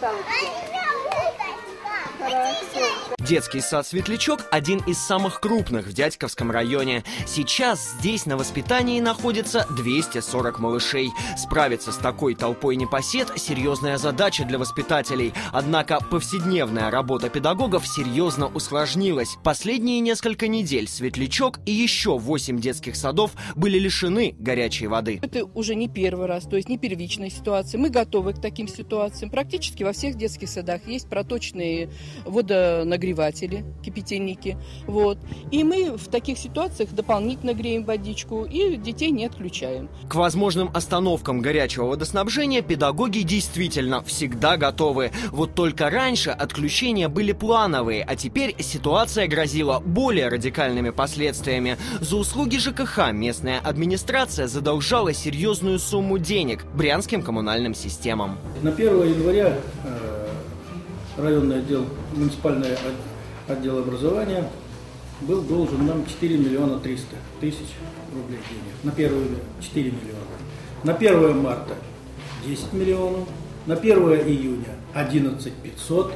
Хорошо. Детский сад «Светлячок» – один из самых крупных в Дядьковском районе. Сейчас здесь на воспитании находится 240 малышей. Справиться с такой толпой непосед – серьезная задача для воспитателей. Однако повседневная работа педагогов серьезно усложнилась. Последние несколько недель «Светлячок» и еще 8 детских садов были лишены горячей воды. Это уже не первый раз, то есть не первичная ситуация. Мы готовы к таким ситуациям. Практически во всех детских садах есть проточные водонагреватели, кипятильники. Вот. И мы в таких ситуациях дополнительно греем водичку и детей не отключаем. К возможным остановкам горячего водоснабжения педагоги действительно всегда готовы. Вот только раньше отключения были плановые, а теперь ситуация грозила более радикальными последствиями. За услуги ЖКХ местная администрация задолжала серьезную сумму денег брянским коммунальным системам. На 1 января э, районный отдел, муниципальный отдел образования был должен нам 4 миллиона 300 тысяч рублей денег. На 1 4 миллиона. На 1 марта 10 миллионов. На 1 июня 11 500.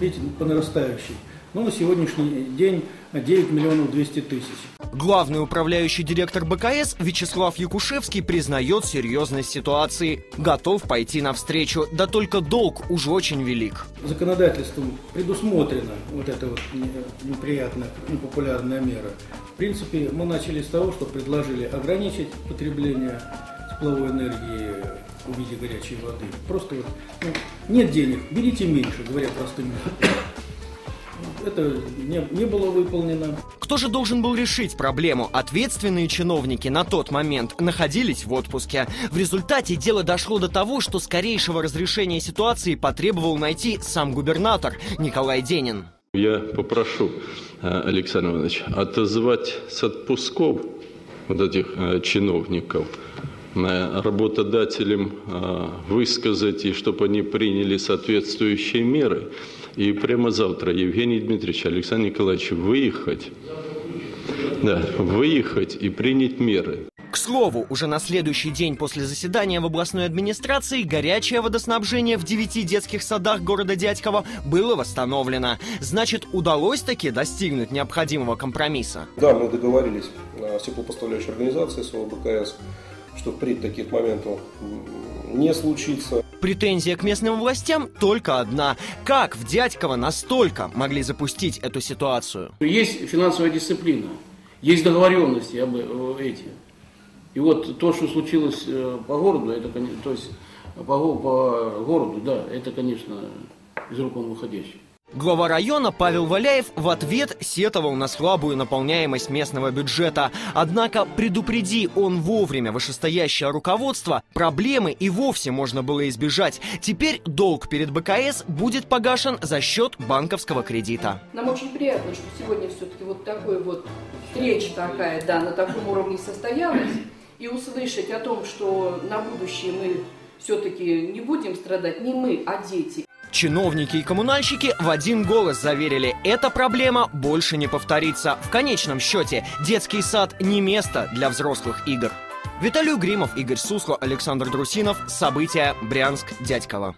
Видите, по нарастающей. Но на сегодняшний день 9 миллионов 200 тысяч. Главный управляющий директор БКС Вячеслав Якушевский признает серьезность ситуации. Готов пойти навстречу, да только долг уже очень велик. Законодательством предусмотрена вот эта вот неприятная, непопулярная мера. В принципе, мы начали с того, что предложили ограничить потребление тепловой энергии в виде горячей воды. Просто вот, ну, нет денег, берите меньше, говоря простым языком это не, не было выполнено. Кто же должен был решить проблему? Ответственные чиновники на тот момент находились в отпуске. В результате дело дошло до того, что скорейшего разрешения ситуации потребовал найти сам губернатор Николай Денин. Я попрошу, э, Александр Иванович, отозвать с отпусков вот этих э, чиновников, э, работодателям высказать, и чтобы они приняли соответствующие меры. И прямо завтра Евгений Дмитриевич, Александр Николаевич, выехать, да, выехать и принять меры. К слову, уже на следующий день после заседания в областной администрации горячее водоснабжение в девяти детских садах города Дядьково было восстановлено. Значит, удалось таки достигнуть необходимого компромисса? Да, мы договорились с теплопоставляющей организацией с ОБКС, что впредь таких моментов не случится. Претензия к местным властям только одна. Как в Дядьково настолько могли запустить эту ситуацию? Есть финансовая дисциплина, есть договоренности об э, эти. И вот то, что случилось э, по городу, это, то есть по, по городу, да, это, конечно, из рук он выходящий. Глава района Павел Валяев в ответ сетовал на слабую наполняемость местного бюджета. Однако, предупреди он вовремя вышестоящее руководство, проблемы и вовсе можно было избежать. Теперь долг перед БКС будет погашен за счет банковского кредита. Нам очень приятно, что сегодня все-таки вот такой вот встреча такая, да, на таком уровне состоялась. И услышать о том, что на будущее мы все-таки не будем страдать, не мы, а дети. Чиновники и коммунальщики в один голос заверили, эта проблема больше не повторится. В конечном счете, детский сад не место для взрослых игр. Виталий Гримов, Игорь Сусло, Александр Друсинов. События. Брянск. Дядьково.